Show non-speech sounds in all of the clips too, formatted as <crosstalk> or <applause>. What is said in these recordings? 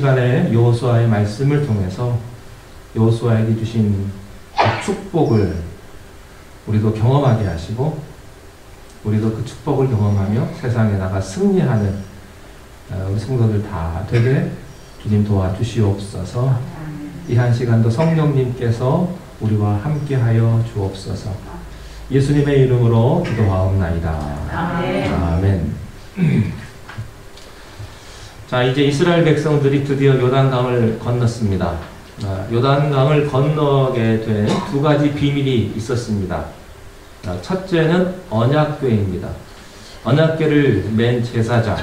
시간에 여호수아의 말씀을 통해서 여호수아에게 주신 그 축복을 우리도 경험하게 하시고 우리도 그 축복을 경험하며 세상에 나가 승리하는 어, 우리 성도들 다 되게 주님 도와주시옵소서. 이 한 시간도 성령님께서 우리와 함께하여 주옵소서. 예수님의 이름으로 기도하옵나이다. 아멘. 아멘. 자, 이제 이스라엘 백성들이 드디어 요단강을 건넜습니다. 아, 요단강을 건너게 된 두 가지 비밀이 있었습니다. 아, 첫째는 언약궤입니다. 언약궤를 맨 제사장,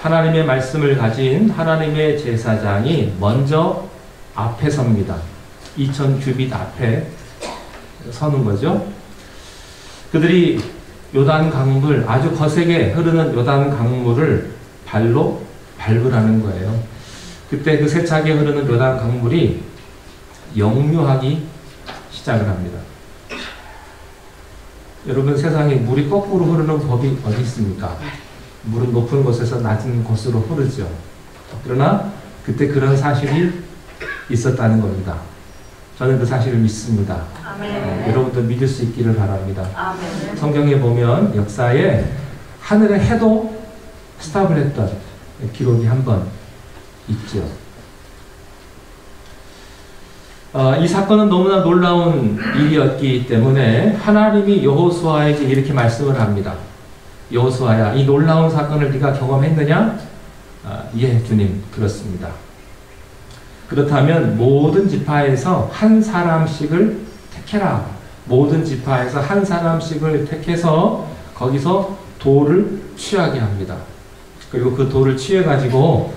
하나님의 말씀을 가진 하나님의 제사장이 먼저 앞에 섭니다. 2000 규빗 앞에 서는 거죠. 그들이 요단 강물, 아주 거세게 흐르는 요단 강물을 발로 밟으라는 거예요. 그때 그 세차게 흐르는 요단 강물이 역류하기 시작을 합니다. 여러분 세상에 물이 거꾸로 흐르는 법이 어디 있습니까? 물은 높은 곳에서 낮은 곳으로 흐르죠. 그러나 그때 그런 사실이 있었다는 겁니다. 저는 그 사실을 믿습니다. 어. 여러분도 믿을 수 있기를 바랍니다. 아멘. 성경에 보면 역사에 하늘의 해도 스탑을 했던 기록이 한 번 있죠. 어, 이 사건은 너무나 놀라운 일이었기 때문에 하나님이 여호수아에게 이렇게 말씀을 합니다. 여호수아야, 이 놀라운 사건을 네가 경험했느냐? 아, 예, 주님, 그렇습니다. 그렇다면 모든 지파에서 한 사람씩을 택해라. 모든 지파에서 한 사람씩을 택해서 거기서 돌을 취하게 합니다. 그리고 그 돌을 취해 가지고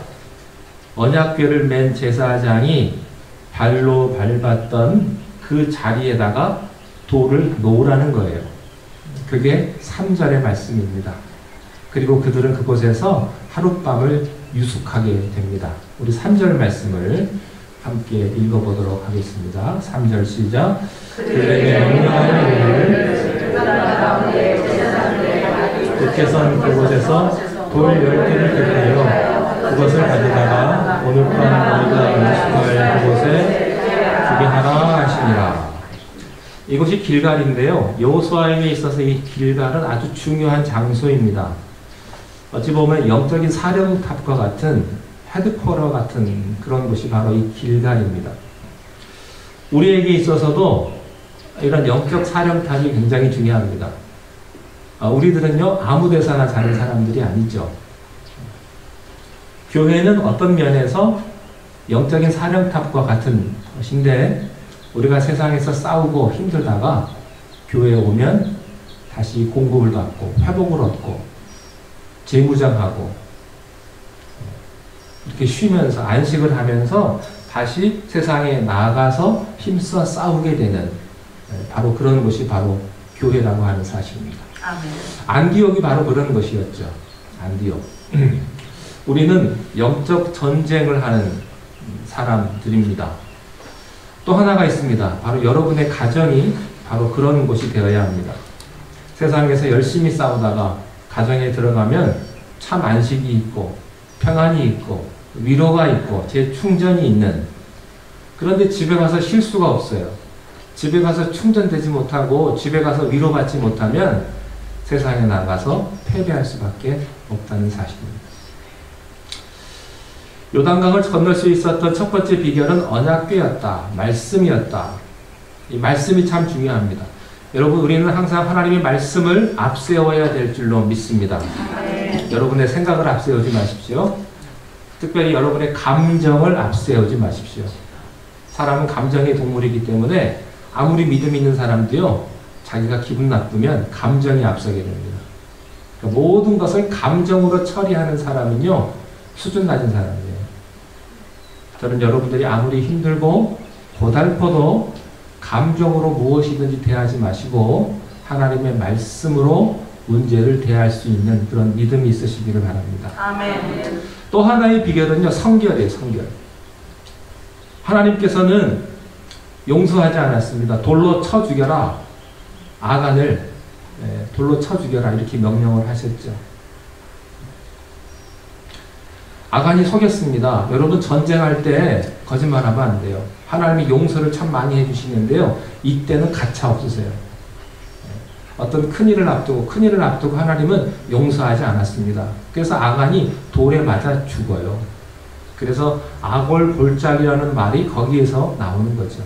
언약궤를 맨 제사장이 발로 밟았던 그 자리에다가 돌을 놓으라는 거예요. 그게 3절의 말씀입니다. 그리고 그들은 그곳에서 하룻밤을 유숙하게 됩니다. 우리 3절 말씀을 함께 읽어보도록 하겠습니다. 3절 시작. 그들에게 선 그곳에서 돌 열 개를 택하여 그것을 가져다가 오늘 밤 너희가 유숙할 그곳에 주게 하라 하시니라. 이곳이 길갈인데요. 여호수아에게 있어서 이 길갈은 아주 중요한 장소입니다. 어찌 보면 영적인 사령탑과 같은 헤드쿼터 같은 그런 곳이 바로 이 길갈입니다. 우리에게 있어서도 이런 영적 사령탑이 굉장히 중요합니다. 아, 우리들은요 아무 데서나 사는 사람들이 아니죠. 교회는 어떤 면에서 영적인 사령탑과 같은 것인데 우리가 세상에서 싸우고 힘들다가 교회에 오면 다시 공급을 받고 회복을 얻고 재무장하고 이렇게 쉬면서 안식을 하면서 다시 세상에 나아가서 힘써 싸우게 되는 바로 그런 곳이 바로 교회라고 하는 사실입니다. 안디옥이 바로 그런 것이었죠. 안디옥. <clears throat> 우리는 영적 전쟁을 하는 사람들입니다. 또 하나가 있습니다. 바로 여러분의 가정이 바로 그런 곳이 되어야 합니다. 세상에서 열심히 싸우다가 가정에 들어가면 참 안식이 있고 평안이 있고 위로가 있고 재충전이 있는 그런데 집에 가서 쉴 수가 없어요. 집에 가서 충전되지 못하고 집에 가서 위로받지 못하면 세상에 나가서 패배할 수밖에 없다는 사실입니다. 요단강을 건널 수 있었던 첫 번째 비결은 언약궤였다. 말씀이었다. 이 말씀이 참 중요합니다. 여러분 우리는 항상 하나님의 말씀을 앞세워야 될 줄로 믿습니다. 여러분의 생각을 앞세우지 마십시오. 특별히 여러분의 감정을 앞세우지 마십시오. 사람은 감정의 동물이기 때문에 아무리 믿음 있는 사람도요, 자기가 기분 나쁘면 감정이 앞서게 됩니다. 그러니까 모든 것을 감정으로 처리하는 사람은요, 수준 낮은 사람이에요. 저는 여러분들이 아무리 힘들고 고달퍼도 감정으로 무엇이든지 대하지 마시고 하나님의 말씀으로 문제를 대할 수 있는 그런 믿음이 있으시기를 바랍니다. 아멘. 또 하나의 비결은요, 성결이에요, 성결. 하나님께서는 용서하지 않았습니다. 돌로 쳐 죽여라. 아간을 예, 돌로 쳐 죽여라 이렇게 명령을 하셨죠. 아간이 속였습니다. 여러분 전쟁할 때 거짓말하면 안 돼요. 하나님이 용서를 참 많이 해주시는데요. 이때는 가차 없으세요. 예, 어떤 큰 일을 앞두고 큰 일을 앞두고 하나님은 용서하지 않았습니다. 그래서 아간이 돌에 맞아 죽어요. 그래서 아골 골짜기라는 말이 거기에서 나오는 거죠.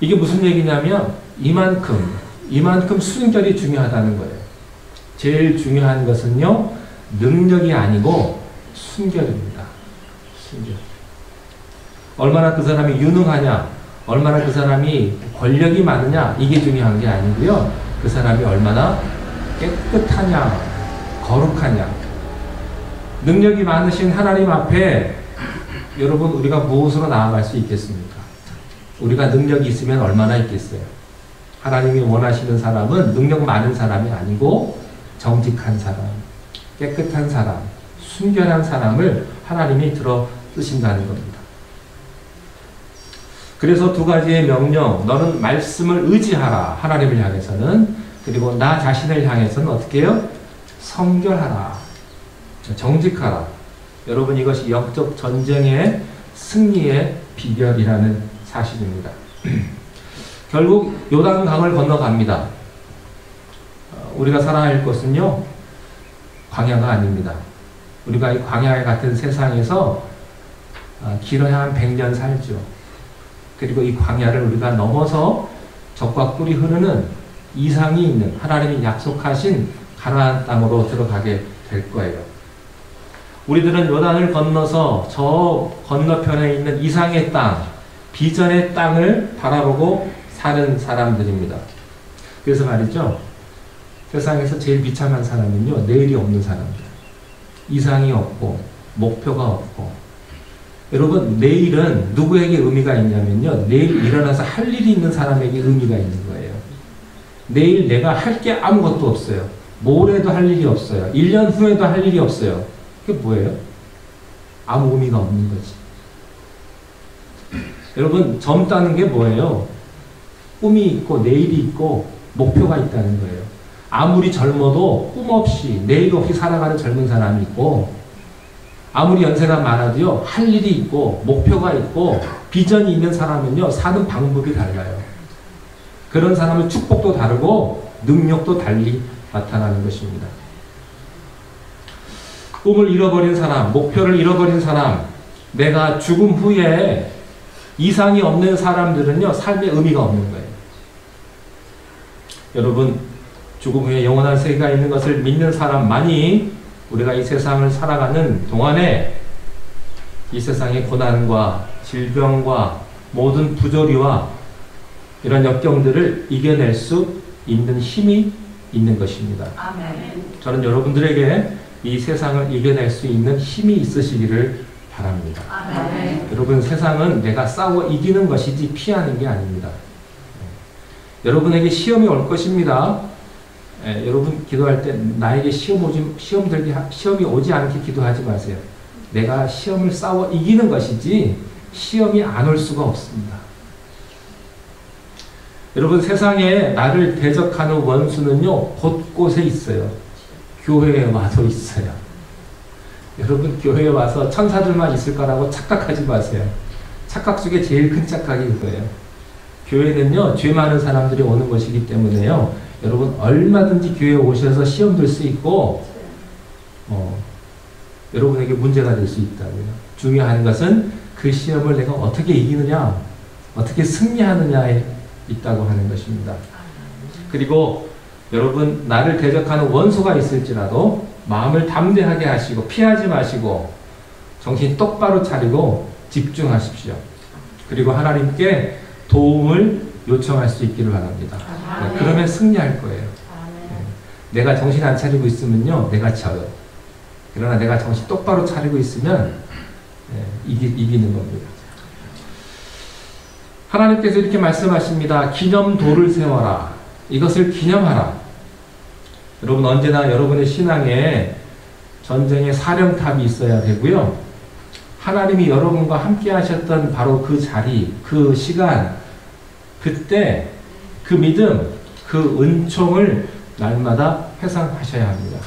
이게 무슨 얘기냐면 이만큼 이만큼 순결이 중요하다는 거예요. 제일 중요한 것은요 능력이 아니고 순결입니다. 순결. 얼마나 그 사람이 유능하냐, 얼마나 그 사람이 권력이 많으냐 이게 중요한 게 아니고요. 그 사람이 얼마나 깨끗하냐, 거룩하냐. 능력이 많으신 하나님 앞에 여러분 우리가 무엇으로 나아갈 수 있겠습니까? 우리가 능력이 있으면 얼마나 있겠어요? 하나님이 원하시는 사람은 능력 많은 사람이 아니고 정직한 사람, 깨끗한 사람, 순결한 사람을 하나님이 들어 쓰신다는 겁니다. 그래서 두 가지의 명령, 너는 말씀을 의지하라. 하나님을 향해서는. 그리고 나 자신을 향해서는 어떻게 해요? 성결하라. 정직하라. 여러분 이것이 영적 전쟁의 승리의 비결이라는 사실입니다. <clears throat> 결국 요단강을 건너갑니다. 어, 우리가 살아야 할 것은요 광야가 아닙니다. 우리가 이 광야 같은 세상에서 어, 길어야 한 100년 살죠. 그리고 이 광야를 우리가 넘어서 적과 꿀이 흐르는 이상이 있는 하나님이 약속하신 가나안 땅으로 들어가게 될 거예요. 우리들은 요단을 건너서 저 건너편에 있는 이상의 땅, 비전의 땅을 바라보고 사는 사람들입니다. 그래서 말이죠. 세상에서 제일 비참한 사람은요, 내일이 없는 사람들. 이상이 없고, 목표가 없고. 여러분, 내일은 누구에게 의미가 있냐면요, 내일 일어나서 할 일이 있는 사람에게 의미가 있는 거예요. 내일 내가 할 게 아무것도 없어요. 모레도 할 일이 없어요. 1년 후에도 할 일이 없어요. 그게 뭐예요? 아무 의미가 없는 거지. 여러분, 젊다는 게 뭐예요? 꿈이 있고, 내일이 있고, 목표가 있다는 거예요. 아무리 젊어도 꿈 없이, 내일 없이 살아가는 젊은 사람이 있고, 아무리 연세가 많아도요, 할 일이 있고, 목표가 있고, 비전이 있는 사람은요, 사는 방법이 달라요. 그런 사람은 축복도 다르고, 능력도 달리 나타나는 것입니다. 꿈을 잃어버린 사람, 목표를 잃어버린 사람, 내가 죽음 후에 이상이 없는 사람들은요, 삶의 의미가 없는 거예요. 여러분, 죽음 후에 영원한 세계가 있는 것을 믿는 사람만이 우리가 이 세상을 살아가는 동안에 이 세상의 고난과 질병과 모든 부조리와 이런 역경들을 이겨낼 수 있는 힘이 있는 것입니다. 아멘. 저는 여러분들에게 이 세상을 이겨낼 수 있는 힘이 있으시기를 바랍니다. 아멘. 여러분 세상은 내가 싸워 이기는 것이지 피하는 게 아닙니다. 예. 여러분에게 시험이 올 것입니다. 예, 여러분 기도할 때 나에게 시험 오지 시험 들게 시험이 오지 않게 기도하지 마세요. 내가 시험을 싸워 이기는 것이지 시험이 안 올 수가 없습니다. 여러분 세상에 나를 대적하는 원수는요 곳곳에 있어요. 교회에 와도 있어요. 여러분 교회에 와서 천사들만 있을 거라고 착각하지 마세요. 착각 중에 제일 큰 착각이 그거예요. 교회는요 죄 많은 사람들이 오는 것이기 때문에요. 여러분 얼마든지 교회에 오셔서 시험 들수 있고 어, 여러분에게 문제가 될 수 있다고요. 중요한 것은 그 시험을 내가 어떻게 이기느냐, 어떻게 승리하느냐에 있다고 하는 것입니다. 그리고 여러분 나를 대적하는 원수가 있을지라도 마음을 담대하게 하시고 피하지 마시고 정신 똑바로 차리고 집중하십시오. 그리고 하나님께 도움을 요청할 수 있기를 바랍니다. 네, 그러면 승리할 거예요. 네. 내가 정신 안 차리고 있으면요, 내가 져요. 그러나 내가 정신 똑바로 차리고 있으면 네, 이기, 이기는 겁니다. 하나님께서 이렇게 말씀하십니다. 기념도를 세워라. 이것을 기념하라. 여러분 언제나 여러분의 신앙에 전쟁의 사령탑이 있어야 되고요. 하나님이 여러분과 함께 하셨던 바로 그 자리, 그 시간, 그때 그 믿음, 그 은총을 날마다 회상하셔야 합니다.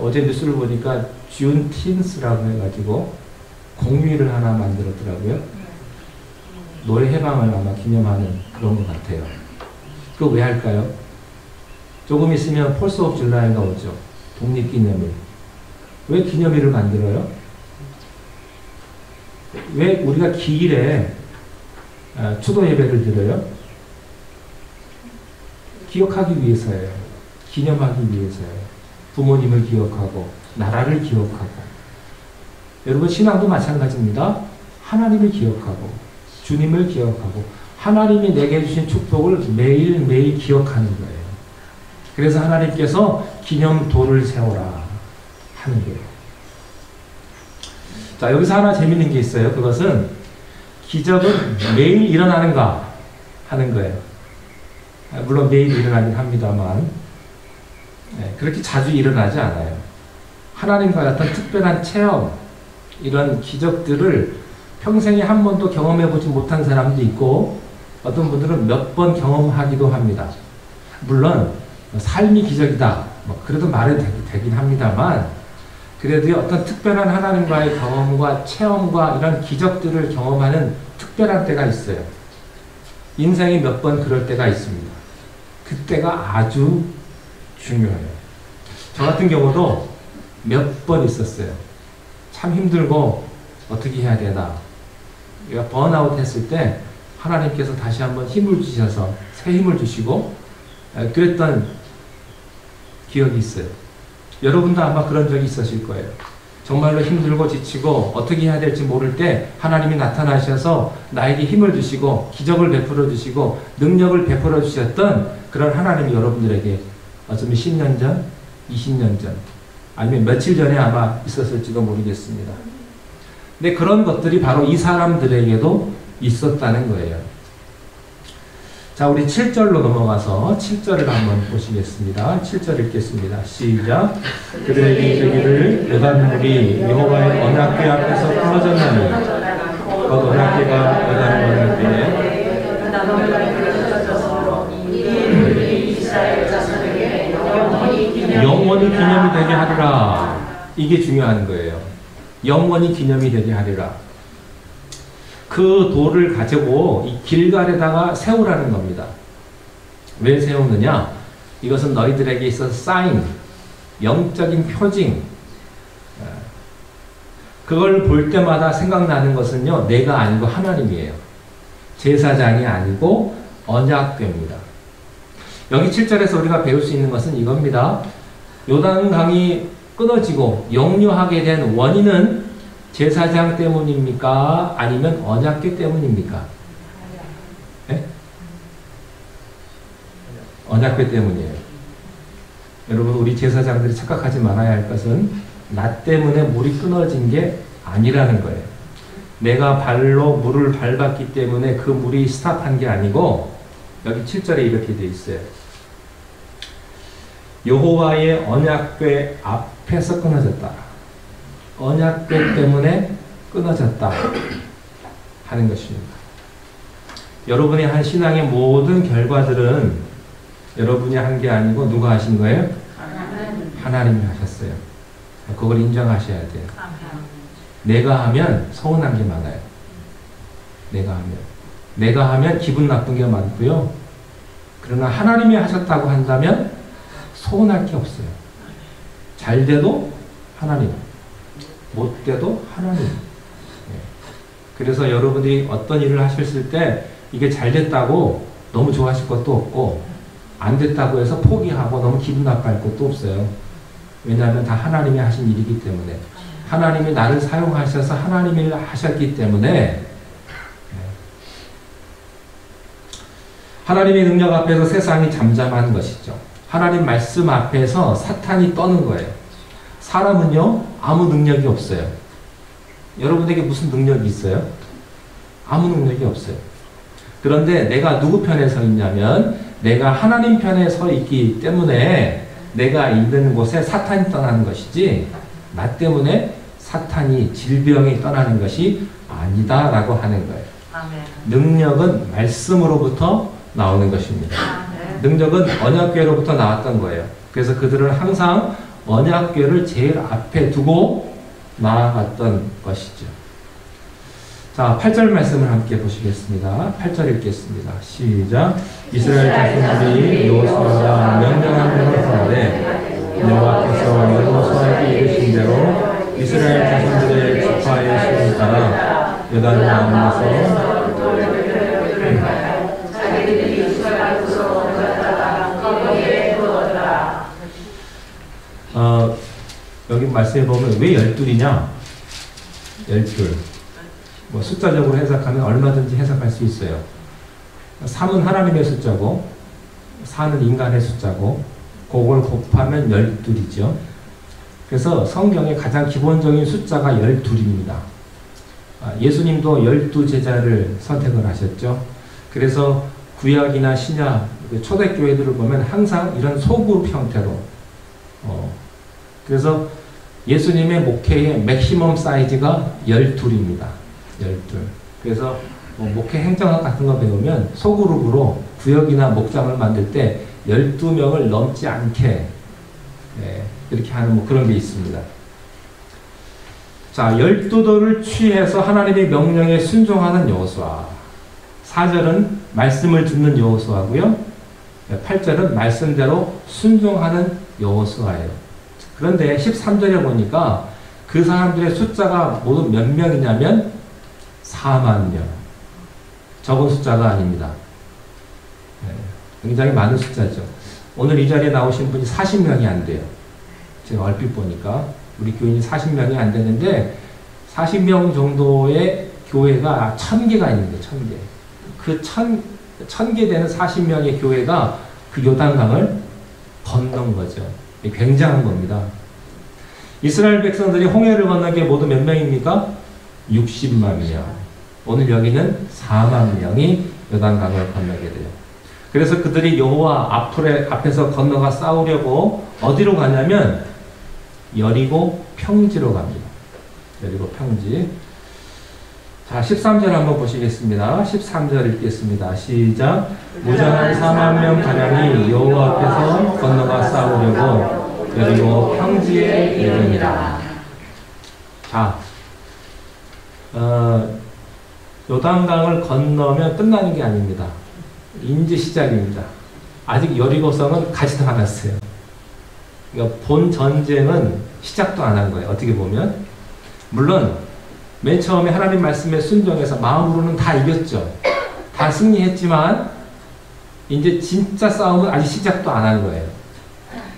어제 뉴스를 보니까 Juneteenth라고 해가지고 공휴일을 하나 만들었더라고요. 노예 해방을 아마 기념하는 그런 것 같아요. 그거 왜 할까요? 조금 있으면 Fourth of July가 오죠. 독립기념일. 왜 기념일을 만들어요? 왜 우리가 기일에 아, 추도 예배를 드려요? 기억하기 위해서예요. 기념하기 위해서예요. 부모님을 기억하고 나라를 기억하고 여러분 신앙도 마찬가지입니다. 하나님을 기억하고 주님을 기억하고 하나님이 내게 주신 축복을 매일매일 기억하는 거예요. 그래서 하나님께서 기념도를 세워라 하는 거예요. 자, 여기서 하나 재밌는 게 있어요. 그것은 기적은 매일 일어나는가 하는 거예요. 물론 매일 일어나긴 합니다만, 네, 그렇게 자주 일어나지 않아요. 하나님과 어떤 특별한 체험, 이런 기적들을 평생에 한 번도 경험해 보지 못한 사람도 있고, 어떤 분들은 몇 번 경험하기도 합니다. 물론, 삶이 기적이다. 뭐, 그래도 말은 되 긴 합니다만, 그래도 어떤 특별한 하나님과의 경험과 체험과 이런 기적들을 경험하는 특별한 때가 있어요. 인생에 몇번 그럴 때가 있습니다. 그때가 아주 중요해요. 저 같은 경우도 몇 번 있었어요. 참 힘들고 어떻게 해야 되나. 번아웃 했을 때 하나님께서 다시 한번 힘을 주셔서 새 힘을 주시고 그랬던 기억이 있어요. 여러분도 아마 그런 적이 있으실 거예요. 정말로 힘들고 지치고 어떻게 해야 될지 모를 때 하나님이 나타나셔서 나에게 힘을 주시고 기적을 베풀어 주시고 능력을 베풀어 주셨던 그런 하나님이 여러분들에게 어쩌면 10년 전, 20년 전, 아니면 며칠 전에 아마 있었을지도 모르겠습니다. 근데 그런 것들이 바로 이 사람들에게도 있었다는 거예요. 자, 우리 7절로 넘어가서 7절을 한번 보시겠습니다. 7절 읽겠습니다. 시작. 그들에게 이르기를 여단물이 여호와의 언약궤 앞에서 끊어졌나니 그 언약궤가 여단 먹을 때에 영원히 기념이 되게 하리라. 이게 중요한 거예요. 영원히 기념이 되게 하리라. 그 돌을 가지고 이 길갈에다가 세우라는 겁니다. 왜 세우느냐? 이것은 너희들에게 있어서 사인, 영적인 표징. 그걸 볼 때마다 생각나는 것은요, 내가 아니고 하나님이에요. 제사장이 아니고 언약궤입니다. 여기 7절에서 우리가 배울 수 있는 것은 이겁니다. 요단강이 끊어지고 역류하게 된 원인은 제사장 때문입니까? 아니면 언약궤 때문입니까? 네? 언약궤 때문이에요. 여러분 우리 제사장들이 착각하지 말아야 할 것은 나 때문에 물이 끊어진 게 아니라는 거예요. 내가 발로 물을 밟았기 때문에 그 물이 스탑한 게 아니고 여기 7절에 이렇게 돼 있어요. 여호와의 언약궤 앞에서 끊어졌다. 언약궤 때문에 끊어졌다 하는 것입니다. 여러분이 한 신앙의 모든 결과들은 여러분이 한 게 아니고 누가 하신 거예요? 하나님이 하셨어요. 그걸 인정하셔야 돼요. 내가 하면 서운한 게 많아요. 내가 하면. 내가 하면 기분 나쁜 게 많고요. 그러나 하나님이 하셨다고 한다면 서운할 게 없어요. 잘 돼도 하나님, 못 돼도 하나님. 네. 그래서 여러분들이 어떤 일을 하셨을 때 이게 잘 됐다고 너무 좋아하실 것도 없고 안 됐다고 해서 포기하고 너무 기분 나빠할 것도 없어요. 왜냐하면 다 하나님이 하신 일이기 때문에 하나님이 나를 사용하셔서 하나님이 하셨기 때문에 네. 하나님의 능력 앞에서 세상이 잠잠한 것이죠. 하나님 말씀 앞에서 사탄이 떠는 거예요. 사람은요, 아무 능력이 없어요. 여러분에게 무슨 능력이 있어요? 아무 능력이 없어요. 그런데 내가 누구 편에 서 있냐면, 내가 하나님 편에 서 있기 때문에 내가 있는 곳에 사탄이 떠나는 것이지, 나 때문에 사탄이 질병이 떠나는 것이 아니다라고 하는 거예요. 아멘. 능력은 말씀으로부터 나오는 것입니다. 능력은 언약궤로부터 나왔던 거예요. 그래서 그들은 항상 언약궤를 제일 앞에 두고 나아갔던 것이죠. 자, 8절 말씀을 함께 보시겠습니다. 8절 읽겠습니다. 시작. 이스라엘 자손들이 여호수아가 명령한 대로 하되 여호와께서 여호수아에게 이르신 대로 이스라엘 자손들의 지파의 수를 따라 여단 나오면서 여기 말씀해 보면 왜 열둘이냐? 열둘. 뭐 숫자적으로 해석하면 얼마든지 해석할 수 있어요. 3은 하나님의 숫자고 4는 인간의 숫자고 그걸 곱하면 열둘이죠. 그래서 성경의 가장 기본적인 숫자가 열둘입니다. 아, 예수님도 열두 제자를 선택을 하셨죠. 그래서 구약이나 신약, 초대교회들을 보면 항상 이런 소그룹 형태로 어, 그래서 예수님의 목회의 맥시멈 사이즈가 열둘입니다. 열둘. 그래서 뭐 목회 행정학 같은 거 배우면 소그룹으로 구역이나 목장을 만들 때 12명을 넘지 않게 네, 이렇게 하는 뭐 그런 게 있습니다. 자, 12도를 취해서 하나님의 명령에 순종하는 여호수아. 4절은 말씀을 듣는 여호수아고요. 8절은 말씀대로 순종하는 여호수아예요. 그런데 13절에 보니까 그 사람들의 숫자가 모두 몇 명이냐면 4만 명. 적은 숫자가 아닙니다. 네, 굉장히 많은 숫자죠. 오늘 이 자리에 나오신 분이 40명이 안 돼요. 제가 얼핏 보니까 우리 교인이 40명이 안 되는데 40명 정도의 교회가 1000개가 있는 거예요. 1000개. 그 1000, 1000개 되는 40명의 교회가 그 요단강을 건넌 거죠. 굉장한 겁니다. 이스라엘 백성들이 홍해를 건넌 게 모두 몇 명입니까? 60만 명. 오늘 여기는 4만 명이 요단강을 건너게 돼요. 그래서 그들이 여호와 앞에, 앞에서 건너가 싸우려고 어디로 가냐면 여리고 평지로 갑니다. 여리고 평지. 자, 13절 한번 보시겠습니다. 13절 읽겠습니다. 시작. 무장한 4만 명 가량이 여호와 앞에서 건너가 싸우려고 여리고 평지에 이르니라. 자, 어, 요단강을 건너면 끝나는 게 아닙니다. 인제 시작입니다. 아직 여리고성은 가지도 않았어요. 그러니까 본 전쟁은 시작도 안 한 거예요. 어떻게 보면. 물론 맨 처음에 하나님 말씀에 순종해서 마음으로는 다 이겼죠. 다 승리했지만 이제 진짜 싸움은 아직 시작도 안 한 거예요.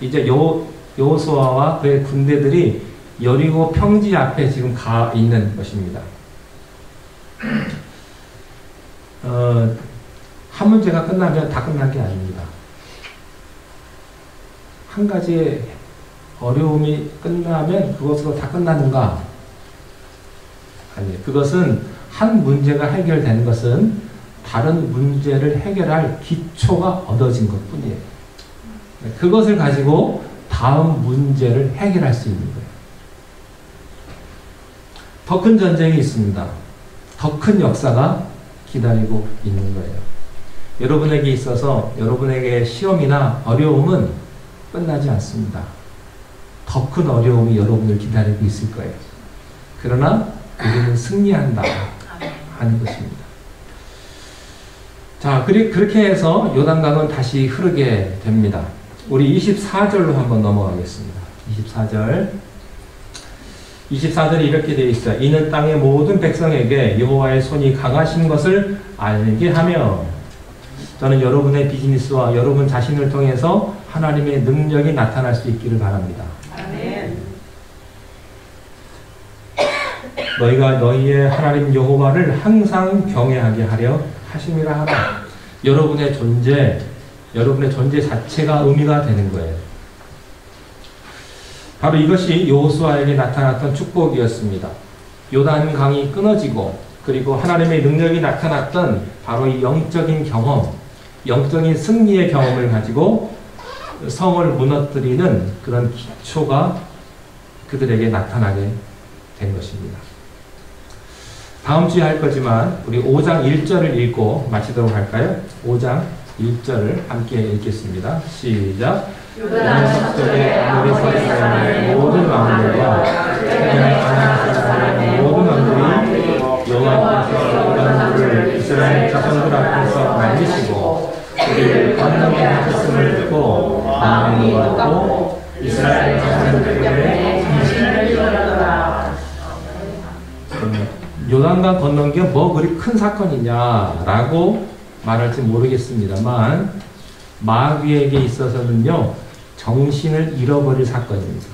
이제 요 요수아와 그의 군대들이 여리고 평지 앞에 지금 가 있는 것입니다. 어, 한 문제가 끝나면 다 끝난 게 아닙니다. 한 가지의 어려움이 끝나면 그것으로 다 끝나는가? 아니에요. 그것은 한 문제가 해결되는 것은 다른 문제를 해결할 기초가 얻어진 것 뿐이에요. 그것을 가지고 다음 문제를 해결할 수 있는 거예요. 더 큰 전쟁이 있습니다. 더 큰 역사가 기다리고 있는 거예요. 여러분에게 있어서 여러분에게 시험이나 어려움은 끝나지 않습니다. 더 큰 어려움이 여러분을 기다리고 있을 거예요. 그러나 우리는 승리한다 하는 것입니다. 자, 그렇게 해서 요단강은 다시 흐르게 됩니다. 우리 24절로 한번 넘어가겠습니다. 24절. 24절이 이렇게 되어 있어요. 이는 땅의 모든 백성에게 여호와의 손이 강하신 것을 알게 하며 저는 여러분의 비즈니스와 여러분 자신을 통해서 하나님의 능력이 나타날 수 있기를 바랍니다. 너희가 너희의 하나님 여호와를 항상 경외하게 하려 하심이라 하라. 여러분의 존재, 여러분의 존재 자체가 의미가 되는 거예요. 바로 이것이 여호수아에게 나타났던 축복이었습니다. 요단 강이 끊어지고 그리고 하나님의 능력이 나타났던 바로 이 영적인 경험, 영적인 승리의 경험을 가지고 성을 무너뜨리는 그런 기초가 그들에게 나타나게 된 것입니다. 다음 주에 할 거지만 우리 5장 1절을 읽고 마치도록 할까요? 5장 1절을 함께 읽겠습니다. 시작. 요단 서쪽에 아모리 사람의 모든 사람의 모든 왕들이 여호와께서 요단 물을 이스라엘 자손들 앞에서 말리시고 그를 건너게 하셨음을 듣고 마음이 높고 이스라엘 요단강 건넌 게 뭐 그리 큰 사건이냐라고 말할지 모르겠습니다만 마귀에게 있어서는요 정신을 잃어버릴 사건입니다.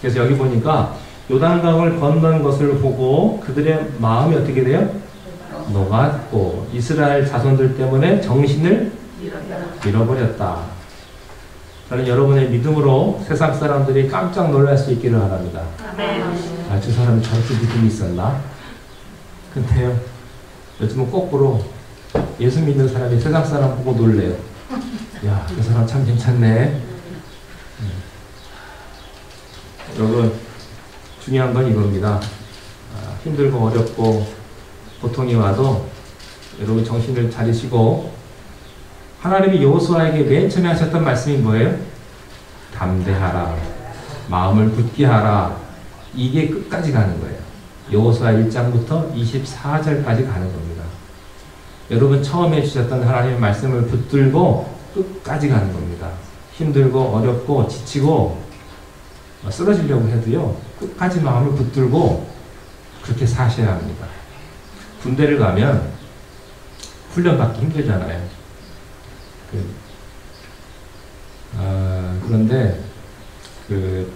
그래서 여기 보니까 요단강을 건넌 것을 보고 그들의 마음이 어떻게 돼요? 녹았고 이스라엘 자손들 때문에 정신을 잃어버렸다. 저는 여러분의 믿음으로 세상 사람들이 깜짝 놀랄 수 있기를 바랍니다. 아멘. 아, 저 사람이 저렇게 믿음이 있었나? 근데요, 요즘은 거꾸로 예수 믿는 사람이 세상 사람 보고 놀래요. 야, 그 사람 참 괜찮네. 음. 여러분, 중요한 건 이겁니다. 아, 힘들고 어렵고 고통이 와도 여러분 정신을 차리시고 하나님이 여호수아에게 맨 처음에 하셨던 말씀이 뭐예요? 담대하라. 마음을 굳게 하라. 이게 끝까지 가는 거예요. 여호수아 1장부터 24절까지 가는 겁니다. 여러분 처음에 주셨던 하나님의 말씀을 붙들고 끝까지 가는 겁니다. 힘들고 어렵고 지치고 어, 쓰러지려고 해도요. 끝까지 마음을 붙들고 그렇게 사셔야 합니다. 군대를 가면 훈련받기 힘들잖아요. 그, 아, 그런데 그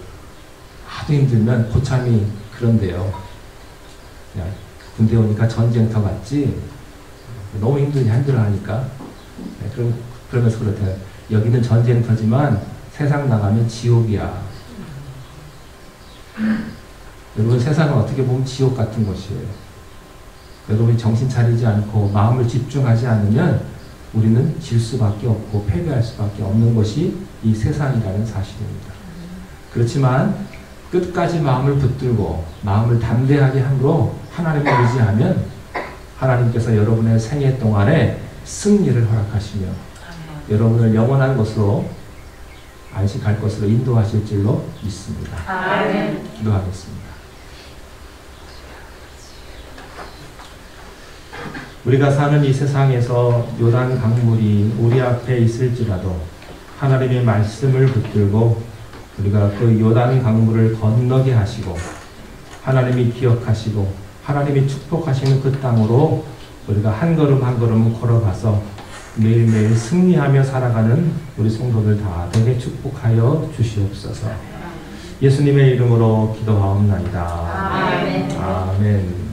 하도 힘들면 고참이 그런데요. 야, 군대 오니까 전쟁터 같지? 너무 힘들냐 힘들어 하니까. 네, 그럼, 그러면서 그렇대요. 여기는 전쟁터지만 세상 나가면 지옥이야. 여러분 세상은 어떻게 보면 지옥 같은 곳이에요. 여러분이 정신 차리지 않고 마음을 집중하지 않으면 우리는 질 수밖에 없고 패배할 수밖에 없는 것이 이 세상이라는 사실입니다. 그렇지만 끝까지 마음을 붙들고 마음을 담대하게 함으로 하나님을 의지하면 하나님께서 여러분의 생애 동안에 승리를 허락하시며 여러분을 영원한 것으로 안식할 것으로 인도하실 줄로 믿습니다. 기도하겠습니다. 우리가 사는 이 세상에서 요단 강물이 우리 앞에 있을지라도 하나님의 말씀을 붙들고 우리가 그 요단 강물을 건너게 하시고 하나님이 기억하시고 하나님이 축복하시는 그 땅으로 우리가 한 걸음 한 걸음 걸어가서 매일매일 승리하며 살아가는 우리 성도들 다 되게 축복하여 주시옵소서. 예수님의 이름으로 기도하옵나이다. 아멘. 아멘.